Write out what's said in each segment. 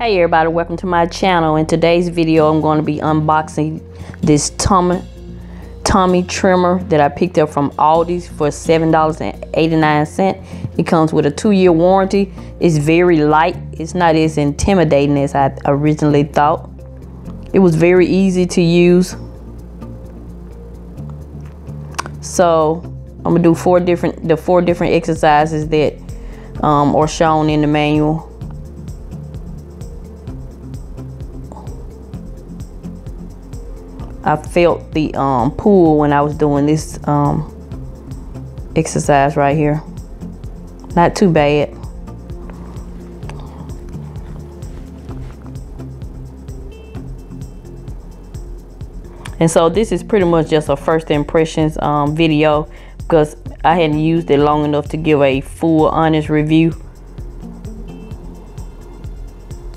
Hey everybody, welcome to my channel. In today's video, I'm going to be unboxing this tummy, tummy trimmer that I picked up from Aldi's for $7.89. It comes with a two-year warranty. It's very light. It's not as intimidating as I originally thought. It was very easy to use. So I'm gonna do four different the four different exercises that um, are shown in the manual I felt the um, pull when I was doing this um, exercise right here. Not too bad. And so this is pretty much just a first impressions um, video because I hadn't used it long enough to give a full honest review.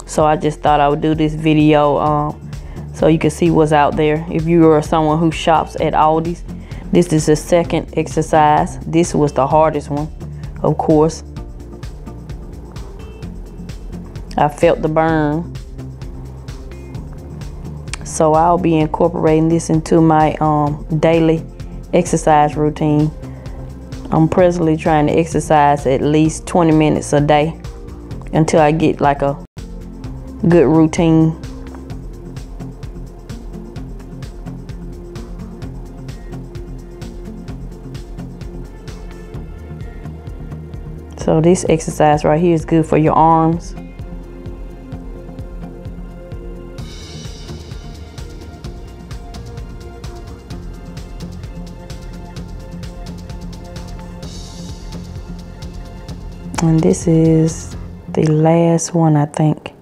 So I just thought I would do this video um, so you can see what's out there. If you are someone who shops at Aldi's, this is the second exercise. This was the hardest one, of course. I felt the burn. So I'll be incorporating this into my um, daily exercise routine. I'm presently trying to exercise at least 20 minutes a day until I get like a good routine So this exercise right here is good for your arms. And this is the last one, I think.